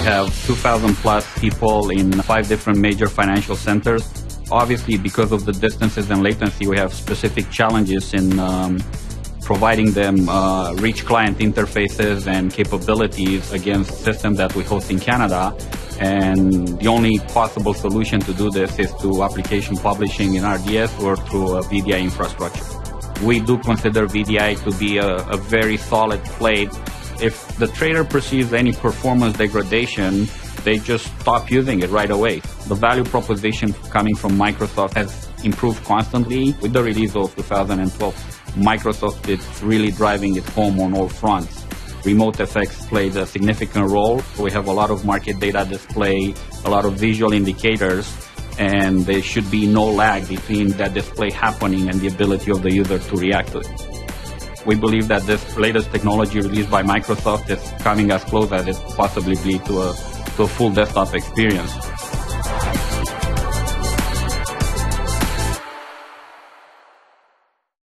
have 2,000 plus people in five different major financial centers. Obviously, because of the distances and latency, we have specific challenges in um, providing them uh, rich client interfaces and capabilities against systems that we host in Canada. And the only possible solution to do this is through application publishing in RDS or through a VDI infrastructure. We do consider VDI to be a, a very solid plate. If the trader perceives any performance degradation, they just stop using it right away. The value proposition coming from Microsoft has improved constantly with the release of 2012. Microsoft is really driving it home on all fronts. RemoteFX played a significant role. We have a lot of market data display, a lot of visual indicators, and there should be no lag between that display happening and the ability of the user to react to it. We believe that this latest technology released by Microsoft is coming as close as it possibly be to a, to a full desktop experience.